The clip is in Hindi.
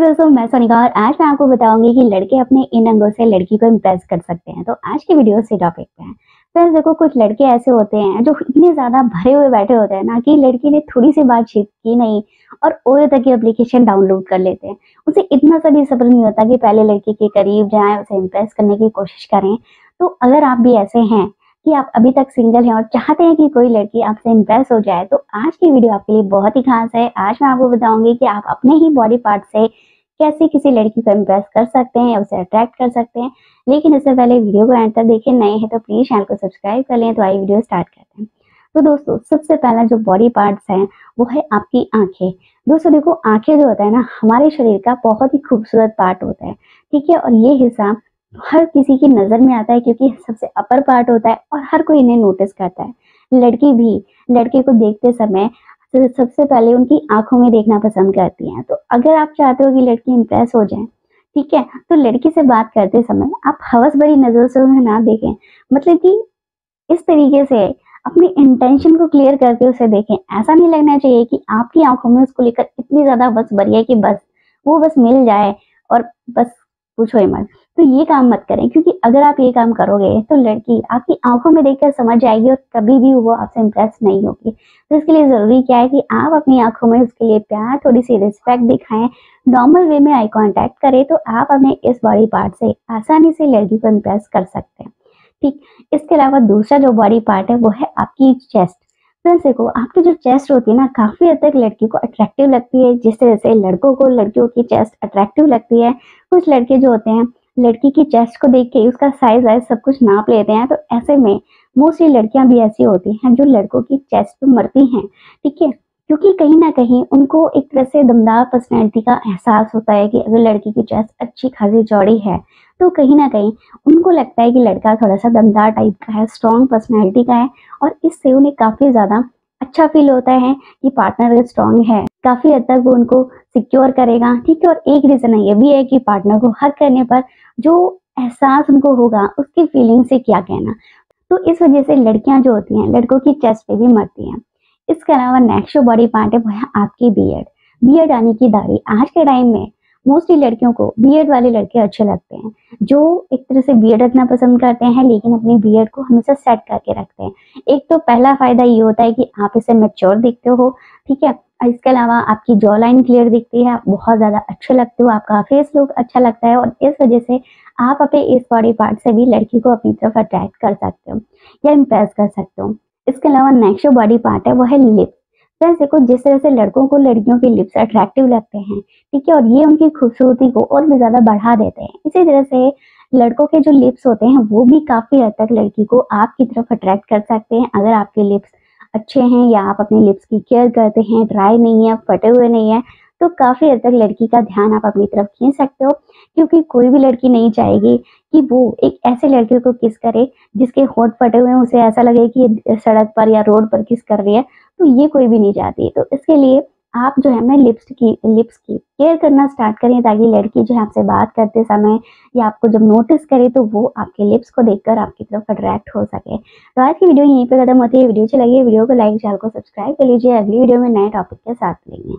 नमस्ते दोस्तों, मैं सोनिका और आज मैं आपको बताऊँगी कि लड़के अपने इन अंगों से लड़की को इम्प्रेस कर सकते हैं। तो आज की वीडियो से टॉपिक पे है। फ्रेंड्स देखो, कुछ लड़के ऐसे होते हैं जो इतने ज़्यादा भरे हुए बैठे होते हैं ना कि लड़की ने थोड़ी सी बातचीत की नहीं और ओयो तक की एप्लीकेशन डाउनलोड कर लेते हैं। उसे इतना सा भी सब्र नहीं होता कि पहले लड़की के करीब जाए, उसे इम्प्रेस करने की कोशिश करें। तो अगर आप भी ऐसे हैं कि आप अभी तक सिंगल हैं और चाहते हैं कि कोई लड़की आपसे इम्प्रेस हो जाए तो आज की वीडियो आपके लिए बहुत ही खास है। आज मैं आपको बताऊँगी कि आप अपने ही बॉडी पार्ट से कैसे किसी लड़की को इम्प्रेस कर सकते हैं उसे अट्रैक्ट कर सकते हैं। लेकिन इससे पहले वीडियो को एंड तक देखिए नए हैं तो प्लीज़ चैनल को सब्सक्राइब कर लें। तो आई वीडियो स्टार्ट करते हैं। तो दोस्तों, सबसे पहला जो बॉडी पार्ट्स है, वो है आपकी आँखें। दोस्तों, देखो, आँखें जो होता है ना, हमारे शरीर का बहुत ही खूबसूरत पार्ट होता है। ठीक है? और ये हिस्सा हर किसी की नज़र में आता है क्योंकि सबसे अपर पार्ट होता है और हर कोई इन्हें नोटिस करता है। लड़की भी, लड़के को देखते समय सबसे पहले उनकी आँखों में देखना पसंद करती हैं। तो अगर आप चाहते हो कि लड़की इंप्रेस हो जाए, ठीक है? तो लड़की से बात करते समय आप हवस भरी नज़र से उन्हें ना देखें। मतलब कि इस तरीके से अपनी इंटेंशन को क्लियर करके उसे देखें। ऐसा नहीं लगना चाहिए कि आपकी आँखों में उसको लेकर इतनी ज़्यादा बस भरी है कि बस, वो बस मिल जाए और बस पूछो ही मत। तो ये काम मत करें, क्योंकि अगर आप ये काम करोगे तो लड़की आपकी आँखों में देखकर समझ जाएगी और कभी भी वो आपसे इम्प्रेस नहीं होगी। तो इसके लिए ज़रूरी क्या है कि आप अपनी आँखों में उसके लिए प्यार थोड़ी सी रिस्पेक्ट दिखाएँ नॉर्मल वे में आई कॉन्टेक्ट करें तो आप अपने इस बॉडी पार्ट से आसानी से लड़की को इम्प्रेस कर सकते हैं। ठीक, इसके अलावा दूसरा जो बॉडी पार्ट है, वो है आपकी चेस्ट फ्रेंड्स देखो, आपकी जो चेस्ट होती है ना, काफ़ी हद तक लड़की को अट्रैक्टिव लगती है। जिस तरह से लड़कों को, लड़कियों की चेस्ट अट्रैक्टिव लगती है, कुछ लड़के जो होते हैं, लड़की की चेस्ट को देख के, उसका साइज़ वाइज सब कुछ नाप लेते हैं। तो ऐसे में मोस्टली लड़कियाँ भी ऐसी होती हैं जो लड़कों की चेस्ट पर मरती हैं, ठीक है? क्योंकि कहीं ना कहीं उनको एक तरह से दमदार पर्सनैलिटी का एहसास होता है कि अगर लड़की की चेस्ट अच्छी खासी चौड़ी है तो कहीं ना कहीं उनको लगता है कि लड़का थोड़ा सा दमदार टाइप का है स्ट्रॉन्ग पर्सनैलिटी का है और इससे उन्हें काफ़ी ज़्यादा अच्छा फील होता है कि पार्टनर स्ट्रॉन्ग है, काफ़ी हद तक वो उनको सिक्योर करेगा। ठीक है, और एक रीज़न ये भी है कि पार्टनर को हक करने पर जो एहसास उनको होगा, उसकी फीलिंग से क्या कहना। तो इस वजह से लड़कियाँ जो होती हैं, लड़कों की चेस्ट पे भी मरती हैं। इसके अलावा नेक्स्ट जो बॉडी पार्ट है, वो है आपकी बीएड बीएड यानी कि दाढ़ी. आज के टाइम में मोस्टली लड़कियों को बीएड वाले लड़के अच्छे लगते हैं, जो एक तरह से बीएड रखना पसंद करते हैं, लेकिन अपनी बीएड को हमेशा सेट करके रखते हैं. एक तो पहला फ़ायदा ये होता है कि आप इसे मेच्योर दिखते हो, ठीक है? इसके अलावा आपकी जॉ लाइन क्लियर दिखती है, आप बहुत ज़्यादा अच्छे लगते हो, आपका फेस लुक अच्छा लगता है, और इस वजह से आप अपने इस बॉडी पार्ट से भी लड़की को अपनी तरफ़ अट्रैक्ट कर सकते हो या इम्प्रेस कर सकते हो। इसके अलावा नेक्स्ट जो बॉडी पार्ट है वो है लिप्स फ्रेंड्स देखो जिस तरह से लड़कों को लड़कियों के लिप्स अट्रैक्टिव लगते हैं, ठीक है, और ये उनकी खूबसूरती को और भी ज़्यादा बढ़ा देते हैं। इसी तरह से लड़कों के जो लिप्स होते हैं, वो भी काफ़ी हद तक लड़की को आपकी तरफ़ अट्रैक्ट कर सकते हैं। अगर आपके लिप्स अच्छे हैं या आप अपने लिप्स की केयर करते हैं ड्राई नहीं है, फटे हुए नहीं है तो काफ़ी हद तक लड़की का ध्यान आप अपनी तरफ़ खींच सकते हो, क्योंकि कोई भी लड़की नहीं चाहेगी कि वो एक ऐसे लड़के को किस करे, जिसके होठ फटे हुए उसे ऐसा लगे कि सड़क पर या रोड पर किस कर रही है तो ये कोई भी नहीं चाहती। तो इसके लिए आप जो है लिप्स की लिप्स की केयर करना स्टार्ट करें, ताकि लड़की जो है आपसे बात करते समय या आपको जब नोटिस करे तो वो आपके लिप्स को देखकर आपकी तरफ़ अट्रैक्ट हो सके। तो आज की वीडियो यहीं पे खत्म होती है। वीडियो अच्छी लगी वीडियो को लाइक, चैनल को सब्सक्राइब कर लीजिए। अगली वीडियो में नए टॉपिक के साथ लेंगे